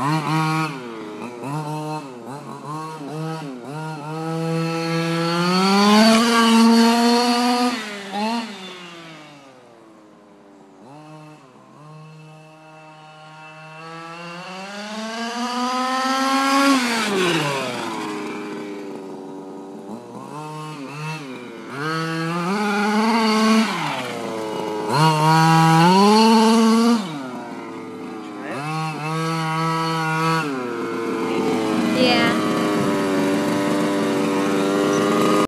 Mm-mm. Yeah.